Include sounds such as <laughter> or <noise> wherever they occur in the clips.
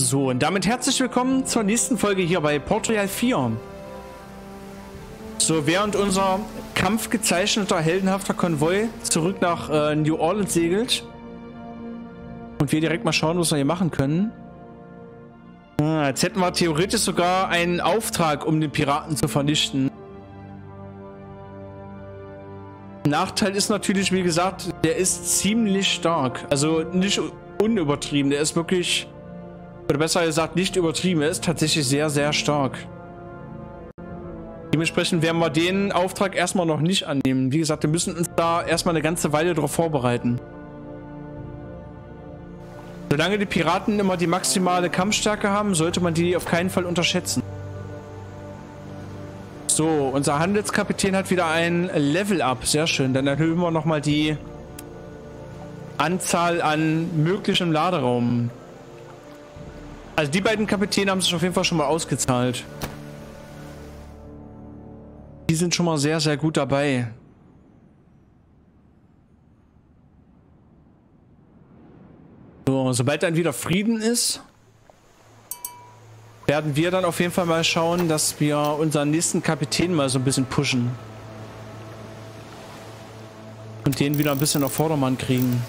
So, und damit herzlich willkommen zur nächsten Folge hier bei Portugal 4. So, während unser kampfgezeichneter, heldenhafter Konvoi zurück nach äh, New Orleans segelt und wir direkt mal schauen, was wir hier machen können. Ah, jetzt hätten wir theoretisch sogar einen Auftrag, um den Piraten zu vernichten. Nachteil ist natürlich, wie gesagt, der ist ziemlich stark. Also nicht unübertrieben, der ist wirklich oder besser gesagt, nicht übertrieben ist, tatsächlich sehr, sehr stark. Dementsprechend werden wir den Auftrag erstmal noch nicht annehmen. Wie gesagt, wir müssen uns da erstmal eine ganze Weile darauf vorbereiten. Solange die Piraten immer die maximale Kampfstärke haben, sollte man die auf keinen Fall unterschätzen. So, unser Handelskapitän hat wieder ein Level-Up. Sehr schön. Dann erhöhen wir nochmal die Anzahl an möglichem Laderaum. Also die beiden Kapitäne haben sich auf jeden Fall schon mal ausgezahlt. Die sind schon mal sehr, sehr gut dabei. So, sobald dann wieder Frieden ist, werden wir dann auf jeden Fall mal schauen, dass wir unseren nächsten Kapitän mal so ein bisschen pushen. Und den wieder ein bisschen auf Vordermann kriegen.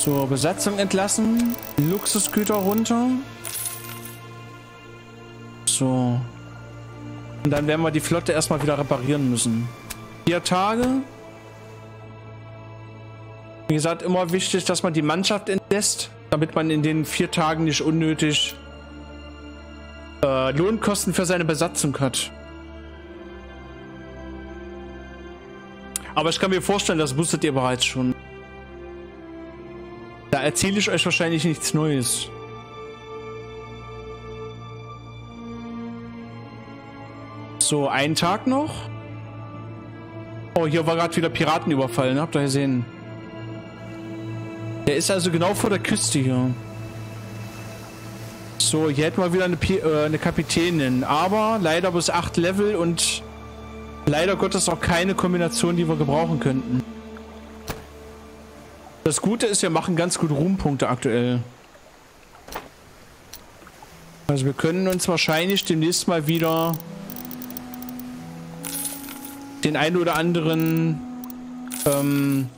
So, Besatzung entlassen. Luxusgüter runter. So. Und dann werden wir die Flotte erstmal wieder reparieren müssen. Vier Tage. Wie gesagt, immer wichtig, dass man die Mannschaft entlässt, damit man in den vier Tagen nicht unnötig äh, Lohnkosten für seine Besatzung hat. Aber ich kann mir vorstellen, das wusstet ihr bereits schon. Erzähle ich euch wahrscheinlich nichts Neues. So, einen Tag noch. Oh, hier war gerade wieder Piratenüberfall, ne? Habt ihr gesehen? Der ist also genau vor der Küste hier. So, hier hätten wir wieder eine, äh, eine Kapitänin. Aber leider bis 8 Level und leider Gottes auch keine Kombination, die wir gebrauchen könnten. Das Gute ist, wir machen ganz gut Ruhmpunkte aktuell. Also wir können uns wahrscheinlich demnächst mal wieder den einen oder anderen ähm,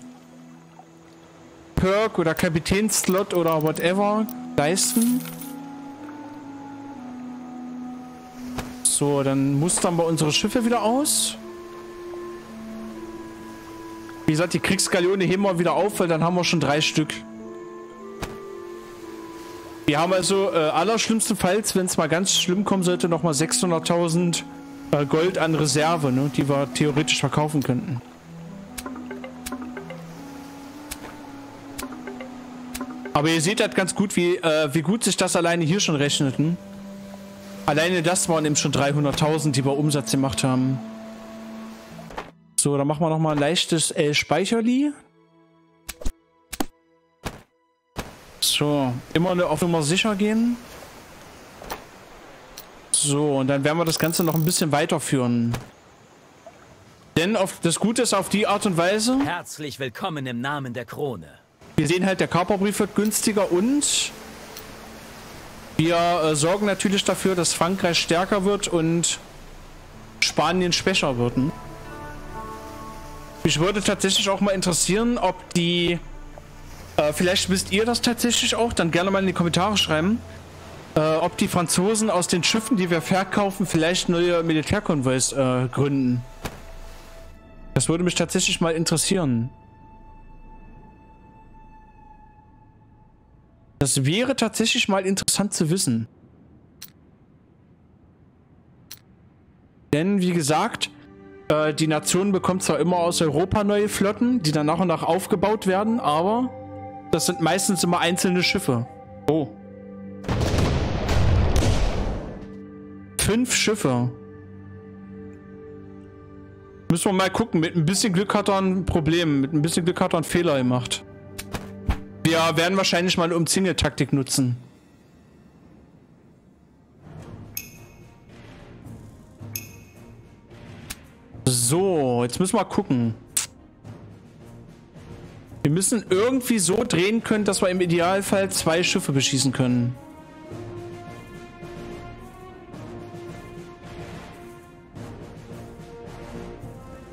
Perk oder Kapitänslot oder whatever leisten. So, dann mustern wir unsere Schiffe wieder aus. Wie gesagt, die Kriegsgaleone heben wir wieder auf, weil dann haben wir schon drei Stück. Wir haben also äh, allerschlimmstenfalls, wenn es mal ganz schlimm kommen sollte, nochmal 600.000 äh, Gold an Reserve, ne, die wir theoretisch verkaufen könnten. Aber ihr seht halt ganz gut, wie, äh, wie gut sich das alleine hier schon rechneten. Alleine das waren eben schon 300.000, die wir Umsatz gemacht haben. So, dann machen wir nochmal ein leichtes äh, Speicherli. So, immer auf Nummer sicher gehen. So, und dann werden wir das Ganze noch ein bisschen weiterführen. Denn auf, das Gute ist auf die Art und Weise... Herzlich willkommen im Namen der Krone. Wir sehen halt, der Kaperbrief wird günstiger und wir äh, sorgen natürlich dafür, dass Frankreich stärker wird und Spanien schwächer wird. Hm? Mich würde tatsächlich auch mal interessieren, ob die... Äh, vielleicht wisst ihr das tatsächlich auch, dann gerne mal in die Kommentare schreiben. Äh, ob die Franzosen aus den Schiffen, die wir verkaufen, vielleicht neue Militärkonvois äh, gründen. Das würde mich tatsächlich mal interessieren. Das wäre tatsächlich mal interessant zu wissen. Denn, wie gesagt, äh, die Nation bekommt zwar immer aus Europa neue Flotten, die dann nach und nach aufgebaut werden, aber das sind meistens immer einzelne Schiffe. Oh. Fünf Schiffe. Müssen wir mal gucken. Mit ein bisschen Glück hat er ein Problem. Mit ein bisschen Glück hat er einen Fehler gemacht. Wir werden wahrscheinlich mal eine Umzingeltaktik nutzen. So, jetzt müssen wir gucken. Wir müssen irgendwie so drehen können, dass wir im Idealfall zwei Schiffe beschießen können.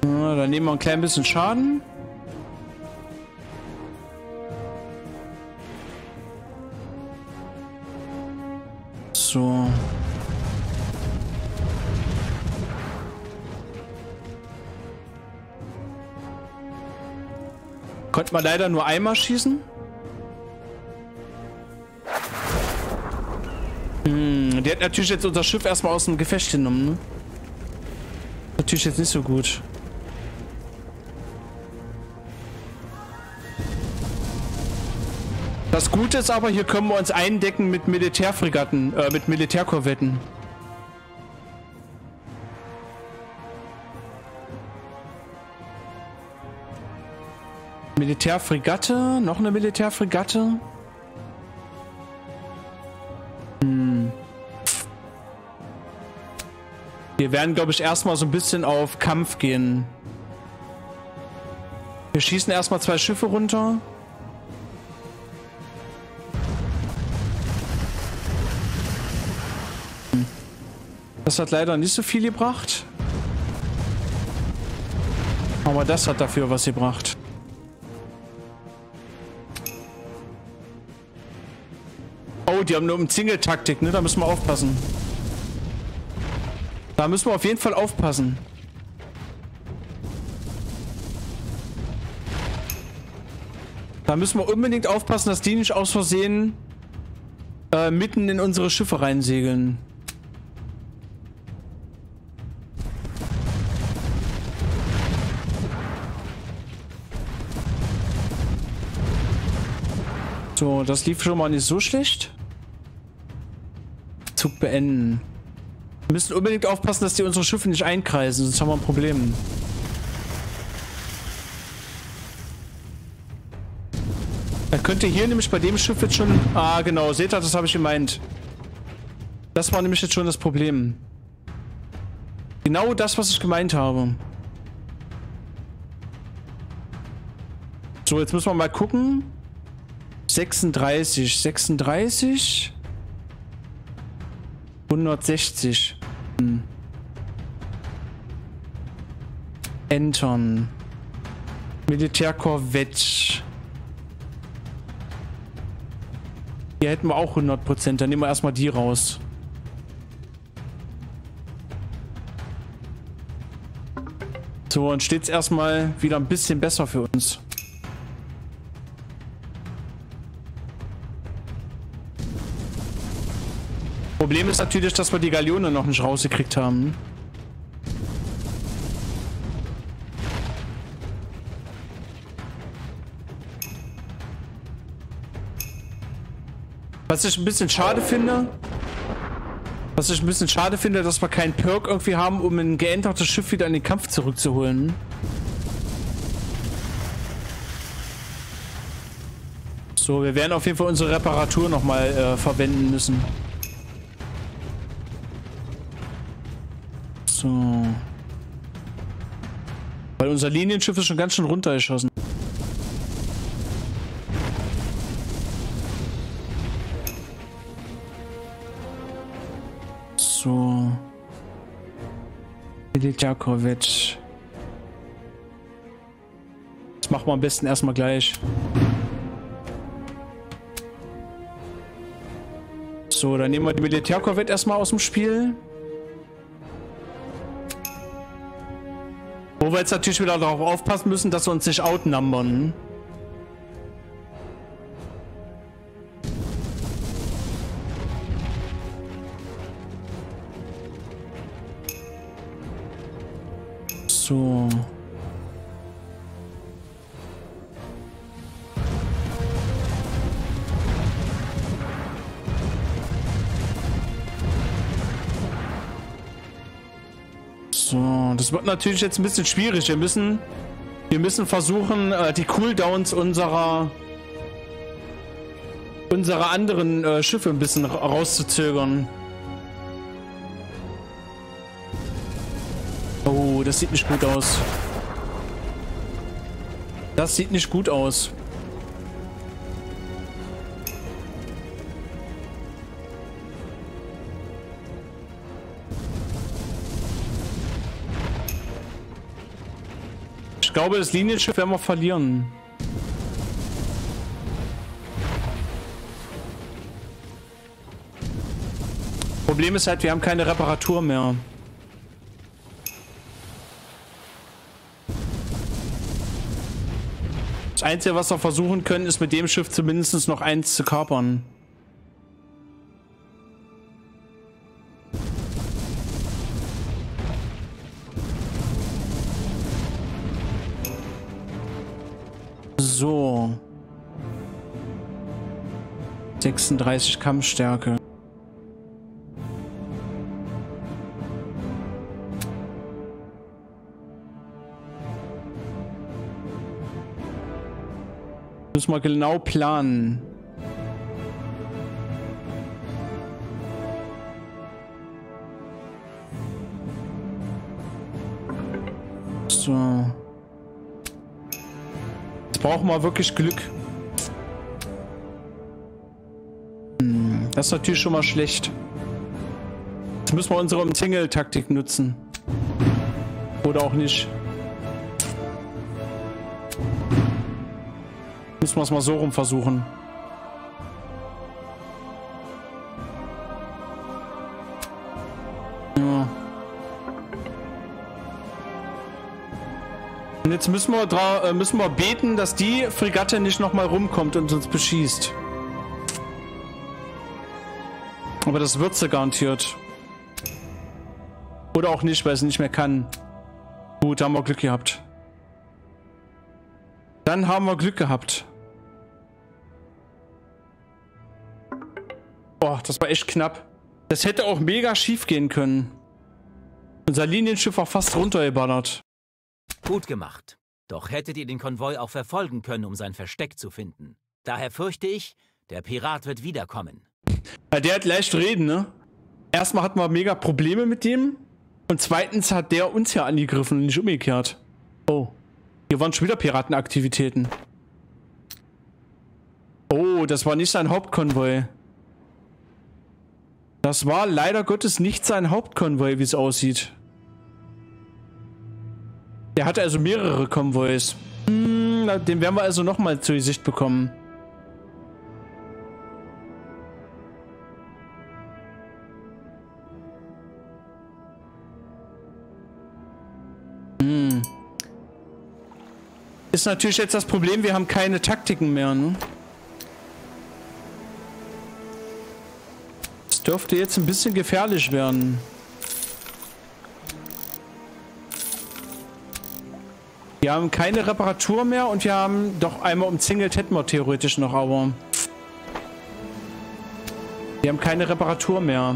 Ja, dann nehmen wir ein klein bisschen Schaden. Konnte man leider nur einmal schießen. Hm, der hat natürlich jetzt unser Schiff erstmal aus dem Gefecht genommen, ne? Natürlich jetzt nicht so gut. Das Gute ist aber, hier können wir uns eindecken mit Militärfregatten, äh, mit Militärkorvetten. Militärfregatte, noch eine Militärfregatte. Hm. Wir werden, glaube ich, erstmal so ein bisschen auf Kampf gehen. Wir schießen erstmal zwei Schiffe runter. Das hat leider nicht so viel gebracht. Aber das hat dafür was gebracht. Oh, die haben nur Single-Taktik, ne? Da müssen wir aufpassen. Da müssen wir auf jeden Fall aufpassen. Da müssen wir unbedingt aufpassen, dass die nicht aus Versehen äh, mitten in unsere Schiffe reinsegeln. So, das lief schon mal nicht so schlecht. Zug beenden. Wir müssen unbedingt aufpassen, dass die unsere Schiffe nicht einkreisen, sonst haben wir ein Problem. Er könnte hier nämlich bei dem Schiff jetzt schon... Ah, genau. Seht ihr, das habe ich gemeint. Das war nämlich jetzt schon das Problem. Genau das, was ich gemeint habe. So, jetzt müssen wir mal gucken. 36, 36. 160. Hm. Entern. Militärkorvette. Hier hätten wir auch 100%. Dann nehmen wir erstmal die raus. So, und steht es erstmal wieder ein bisschen besser für uns. Problem ist natürlich, dass wir die Galeone noch nicht rausgekriegt haben. Was ich ein bisschen schade finde, was ich ein bisschen schade finde, dass wir keinen Perk irgendwie haben, um ein geändertes Schiff wieder in den Kampf zurückzuholen. So, wir werden auf jeden Fall unsere Reparatur nochmal äh, verwenden müssen. So. Weil unser Linienschiff ist schon ganz schön runtergeschossen. So. Militärkorvette. Das machen wir am besten erstmal gleich. So, dann nehmen wir die Militärkorvette erstmal aus dem Spiel. Wo wir jetzt natürlich wieder darauf aufpassen müssen, dass wir uns nicht outnumbern. Wird natürlich jetzt ein bisschen schwierig. Wir müssen, wir müssen versuchen, äh, die Cooldowns unserer unserer anderen äh, Schiffe ein bisschen rauszuzögern. Oh, das sieht nicht gut aus. Das sieht nicht gut aus. Glaube, das Linienschiff werden wir verlieren. Problem ist halt, wir haben keine Reparatur mehr. Das Einzige, was wir versuchen können, ist mit dem Schiff zumindest noch eins zu kapern. So. 36 Kampfstärke. Müssen wir genau planen. Jetzt brauchen wir wirklich Glück. Hm, das ist natürlich schon mal schlecht. Jetzt müssen wir unsere Umzingel-Taktik nutzen. Oder auch nicht. Müssen wir es mal so rum versuchen. Und jetzt müssen wir, äh, müssen wir beten, dass die Fregatte nicht nochmal rumkommt und uns beschießt. Aber das wird sie garantiert. Oder auch nicht, weil sie nicht mehr kann. Gut, haben wir Glück gehabt. Dann haben wir Glück gehabt. Boah, das war echt knapp. Das hätte auch mega schief gehen können. Unser Linienschiff war fast runtergeballert. Gut gemacht. Doch hättet ihr den Konvoi auch verfolgen können, um sein Versteck zu finden. Daher fürchte ich, der Pirat wird wiederkommen. Der hat leicht reden, ne? Erstmal hatten wir mega Probleme mit dem. Und zweitens hat der uns ja angegriffen und nicht umgekehrt. Oh. Hier waren schon wieder Piratenaktivitäten. Oh, das war nicht sein Hauptkonvoi. Das war leider Gottes nicht sein Hauptkonvoi, wie es aussieht. Der hatte also mehrere Konvois. Hm, den werden wir also nochmal zur Sicht bekommen. Hm. Ist natürlich jetzt das Problem, wir haben keine Taktiken mehr, ne? dürfte jetzt ein bisschen gefährlich werden. Wir haben keine Reparatur mehr und wir haben doch einmal umzingelt hätten wir theoretisch noch, aber wir haben keine Reparatur mehr.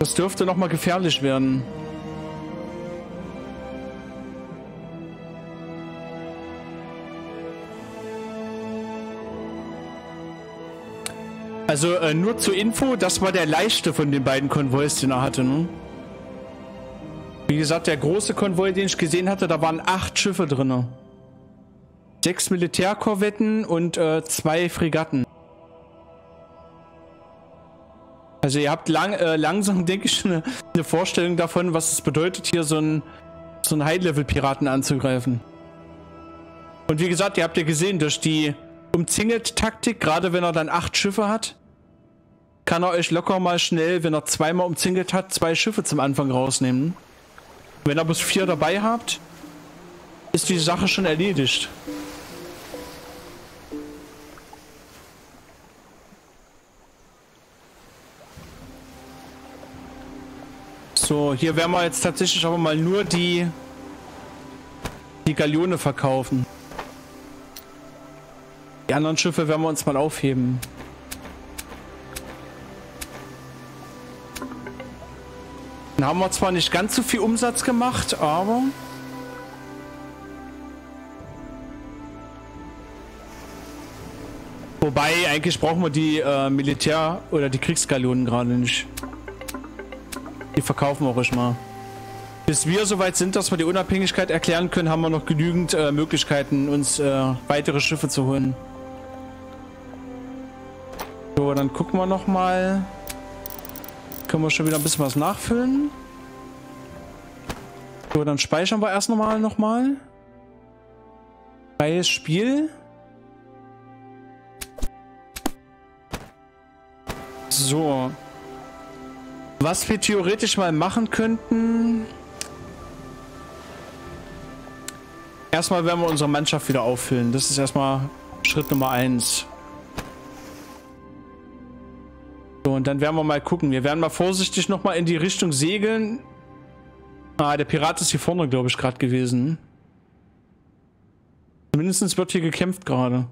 Das dürfte noch mal gefährlich werden. Also äh, nur zur Info, das war der leichte von den beiden Konvois, den er hatte. Ne? Wie gesagt, der große Konvoi, den ich gesehen hatte, da waren acht Schiffe drin. Sechs Militärkorvetten und äh, zwei Fregatten. Also ihr habt lang, äh, langsam, <laughs> denke ich, eine, eine, Vorstellung davon, was es bedeutet, hier so einen so High-Level-Piraten anzugreifen. Und wie gesagt, ihr habt ja gesehen, durch die umzingelt Taktik, gerade wenn er dann acht Schiffe hat, kann er euch locker mal schnell, wenn er zweimal umzingelt hat, zwei Schiffe zum Anfang rausnehmen. Wenn ihr bis vier dabei habt, ist die Sache schon erledigt. So, hier werden wir jetzt tatsächlich aber mal nur die die Galeone verkaufen. Die anderen Schiffe werden wir uns mal aufheben. Dann haben wir zwar nicht ganz so viel Umsatz gemacht, aber... Wobei, eigentlich brauchen wir die äh, Militär- oder die Kriegsgaleonen gerade nicht. Die verkaufen wir ruhig mal. Bis wir soweit sind, dass wir die Unabhängigkeit erklären können, haben wir noch genügend äh, Möglichkeiten, uns äh, weitere Schiffe zu holen. So, dann gucken wir noch mal. Können wir schon wieder ein bisschen was nachfüllen. So, dann speichern wir erst nochmal nochmal. Freies Spiel. So. Was wir theoretisch mal machen könnten. Erstmal werden wir unsere Mannschaft wieder auffüllen. Das ist erstmal Schritt Nummer eins. Und dann werden wir mal gucken. Wir werden mal vorsichtig nochmal in die Richtung segeln. Ah, der Pirat ist hier vorne, glaube ich, gerade gewesen. Zumindest wird hier gekämpft gerade.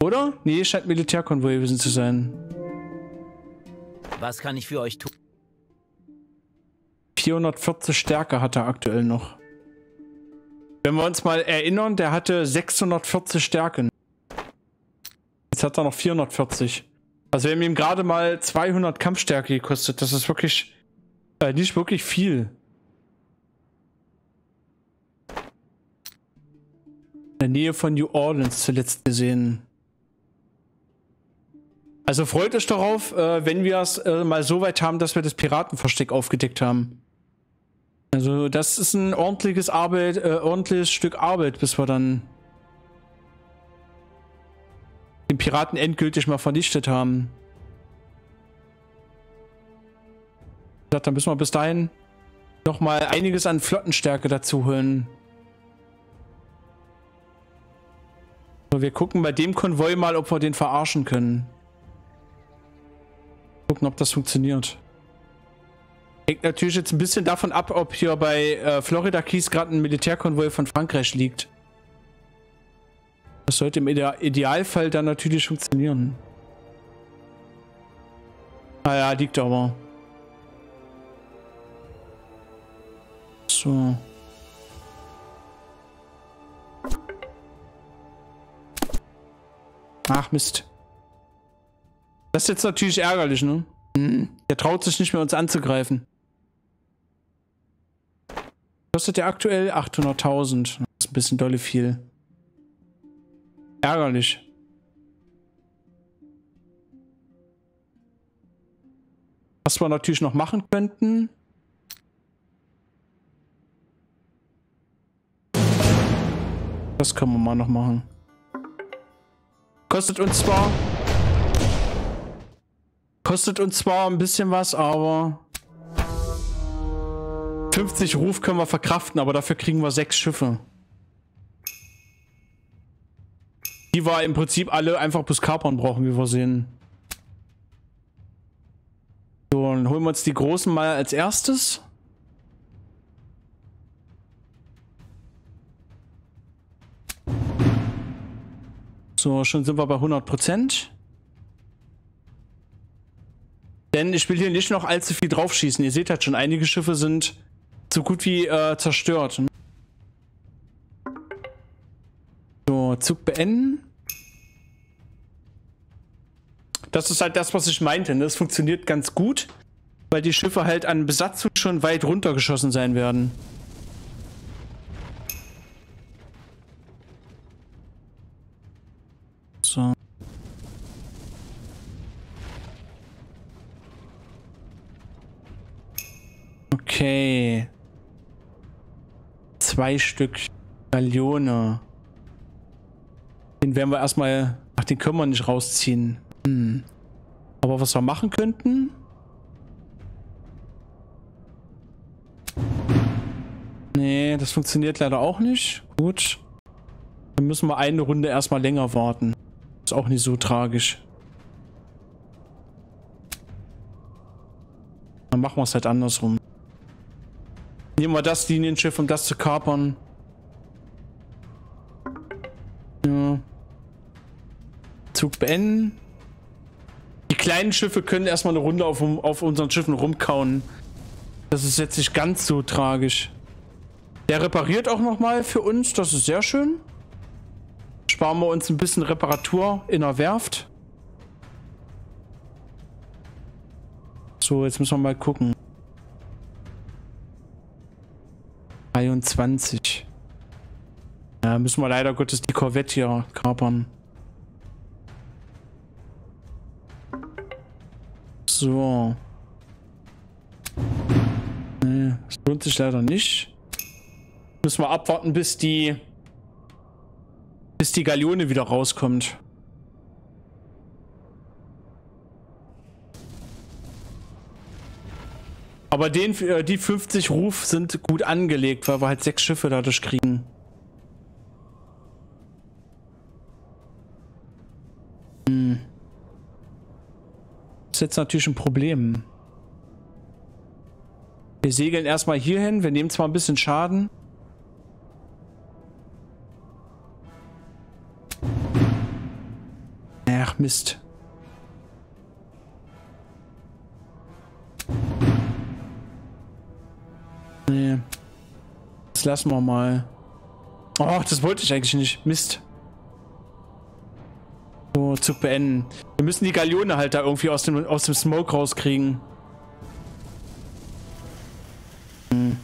Oder? Nee, scheint Militärkonvoi gewesen zu sein. Was kann ich für euch tun? 440 Stärke hat er aktuell noch. Wenn wir uns mal erinnern, der hatte 640 Stärken. Jetzt hat er noch 440. Also wir haben ihm gerade mal 200 Kampfstärke gekostet. Das ist wirklich äh, nicht wirklich viel. In der Nähe von New Orleans zuletzt gesehen. Also freut euch darauf, äh, wenn wir es äh, mal so weit haben, dass wir das Piratenversteck aufgedeckt haben. Also das ist ein ordentliches Arbeit, äh, ordentliches Stück Arbeit, bis wir dann den Piraten endgültig mal vernichtet haben. Dann müssen wir bis dahin noch mal einiges an Flottenstärke dazu holen. So, wir gucken bei dem Konvoi mal, ob wir den verarschen können. Gucken, ob das funktioniert. Hängt natürlich jetzt ein bisschen davon ab, ob hier bei äh, Florida Keys gerade ein Militärkonvoi von Frankreich liegt. Das sollte im Ide Idealfall dann natürlich funktionieren. Naja, ah liegt aber. So. Ach Mist. Das ist jetzt natürlich ärgerlich, ne? Der traut sich nicht mehr uns anzugreifen. Kostet der aktuell 800.000. Das ist ein bisschen dolle viel. Ärgerlich. Was wir natürlich noch machen könnten. Das können wir mal noch machen. Kostet uns zwar... Kostet uns zwar ein bisschen was, aber... 50 Ruf können wir verkraften, aber dafür kriegen wir sechs Schiffe. Die wir im Prinzip alle einfach bis Kapern brauchen, wie wir sehen. So, dann holen wir uns die großen mal als erstes. So, schon sind wir bei 100%. Denn ich will hier nicht noch allzu viel draufschießen. Ihr seht halt schon, einige Schiffe sind so gut wie äh, zerstört. So, Zug beenden. Das ist halt das, was ich meinte. Ne? Das funktioniert ganz gut, weil die Schiffe halt an Besatzung schon weit runtergeschossen sein werden. So. Okay. Zwei Stück Galeone. Den werden wir erstmal... Ach, den können wir nicht rausziehen. Hm. Aber was wir machen könnten... Nee, das funktioniert leider auch nicht. Gut. Dann müssen wir eine Runde erstmal länger warten. Ist auch nicht so tragisch. Dann machen wir es halt andersrum. Nehmen wir das Linienschiff, um das zu kapern. Ja. Zug beenden. Kleinen Schiffe können erstmal eine Runde auf, auf unseren Schiffen rumkauen. Das ist jetzt nicht ganz so tragisch. Der repariert auch nochmal für uns. Das ist sehr schön sparen wir uns ein bisschen Reparatur in der Werft. So, jetzt müssen wir mal gucken. 23. Ja, müssen wir leider Gottes die Korvette hier kapern. So. Nee, das lohnt sich leider nicht. Müssen wir abwarten, bis die bis die Galeone wieder rauskommt. Aber den, äh, die 50 Ruf sind gut angelegt, weil wir halt sechs Schiffe dadurch kriegen. Hm. Ist jetzt natürlich ein Problem. Wir segeln erstmal hier hin. Wir nehmen zwar ein bisschen Schaden. Ach, Mist. Nee. Das lassen wir mal. Oh, das wollte ich eigentlich nicht. Mist. Zug beenden. Wir müssen die Galeone halt da irgendwie aus dem, aus dem Smoke rauskriegen. Hm.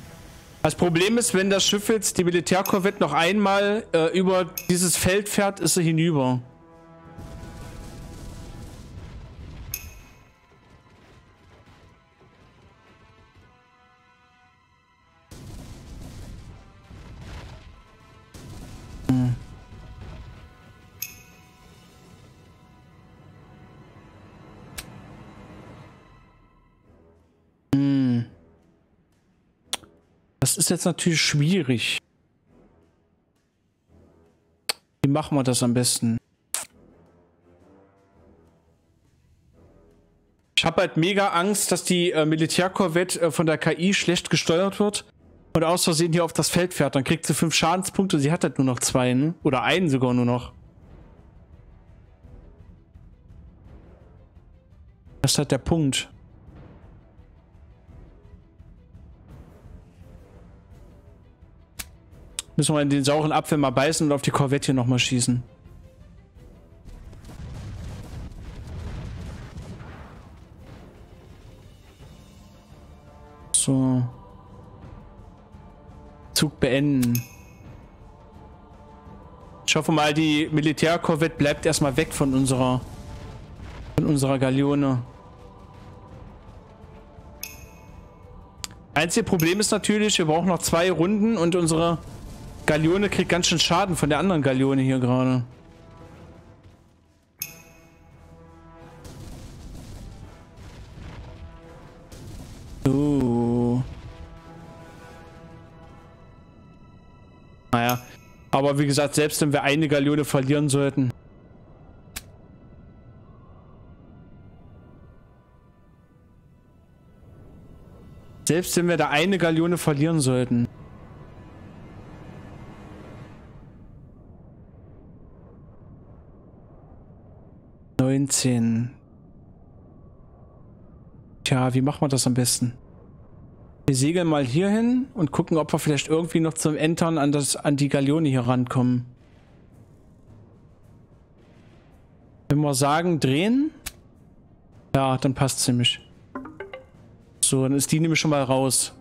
Das Problem ist, wenn das Schiff jetzt, die Militärkorvette, noch einmal äh, über dieses Feld fährt, ist sie hinüber. Ist jetzt natürlich schwierig. Wie machen wir das am besten? Ich habe halt mega Angst, dass die äh, Militärkorvette äh, von der KI schlecht gesteuert wird und aus Versehen hier auf das Feld fährt. Dann kriegt sie fünf Schadenspunkte. Sie hat halt nur noch zwei, ne? Oder einen sogar nur noch. Das ist halt der Punkt. Müssen wir in den sauren Apfel mal beißen und auf die Korvette hier nochmal schießen. So. Zug beenden. Ich hoffe mal, die Militärkorvette bleibt erstmal weg von unserer von unserer Galeone. Einzige Problem ist natürlich, wir brauchen noch zwei Runden und unsere Galeone kriegt ganz schön Schaden von der anderen Galeone hier gerade. So. Naja. Aber wie gesagt, selbst wenn wir eine Galeone verlieren sollten. Selbst wenn wir da eine Galeone verlieren sollten. 19. Tja, wie machen wir das am besten? Wir segeln mal hier hin und gucken, ob wir vielleicht irgendwie noch zum Entern an, das, an die Galeone hier rankommen. Wenn wir sagen, drehen. Ja, dann passt ziemlich. So, dann ist die nämlich schon mal raus.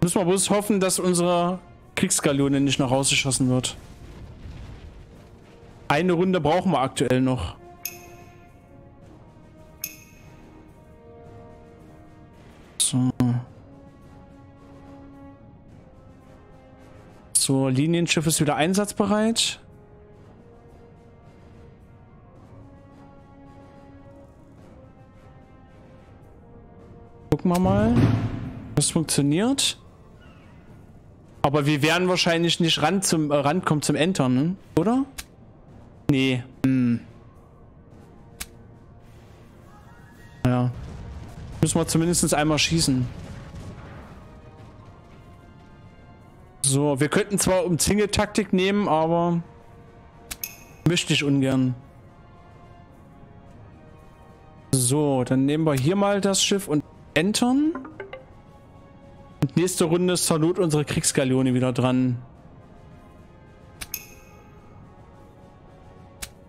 Müssen wir bloß hoffen, dass unsere Kriegsgaleone nicht noch rausgeschossen wird. Eine Runde brauchen wir aktuell noch. So. So, Linienschiff ist wieder einsatzbereit. Gucken wir mal. Das funktioniert. Aber wir werden wahrscheinlich nicht ran zum, äh, rankommen zum Entern, ne? oder? Nee. Hm. Ja. Müssen wir zumindest einmal schießen. So, wir könnten zwar Umzingeltaktik nehmen, aber möchte ich ungern. So, dann nehmen wir hier mal das Schiff und entern. Und nächste Runde ist Not unsere Kriegsgaleone wieder dran.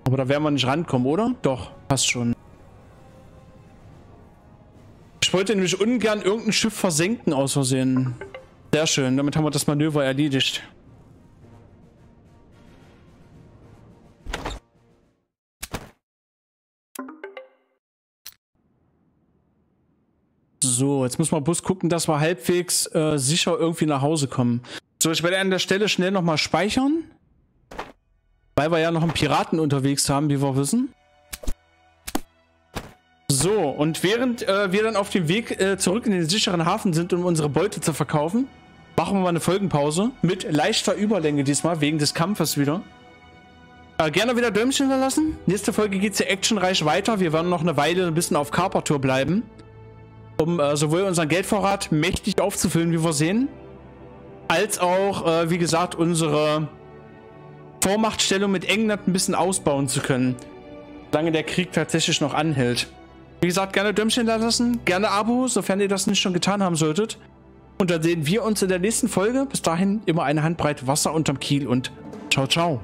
Aber da werden wir nicht rankommen, oder? Doch, passt schon. Ich wollte nämlich ungern irgendein Schiff versenken aus Versehen. Sehr schön, damit haben wir das Manöver erledigt. So, jetzt müssen wir bloß gucken, dass wir halbwegs äh, sicher irgendwie nach Hause kommen. So, ich werde an der Stelle schnell nochmal speichern. Weil wir ja noch einen Piraten unterwegs haben, wie wir wissen. So, und während äh, wir dann auf dem Weg äh, zurück in den sicheren Hafen sind, um unsere Beute zu verkaufen, machen wir mal eine Folgenpause. Mit leichter Überlänge diesmal, wegen des Kampfes wieder. Äh, gerne wieder Däumchen hinterlassen. Nächste Folge geht es ja actionreich weiter. Wir werden noch eine Weile ein bisschen auf Carper-Tour bleiben um äh, sowohl unseren Geldvorrat mächtig aufzufüllen, wie wir sehen, als auch, äh, wie gesagt, unsere Vormachtstellung mit England ein bisschen ausbauen zu können, solange der Krieg tatsächlich noch anhält. Wie gesagt, gerne Däumchen da lassen, gerne Abo, sofern ihr das nicht schon getan haben solltet. Und dann sehen wir uns in der nächsten Folge. Bis dahin immer eine Handbreit Wasser unterm Kiel und ciao, ciao.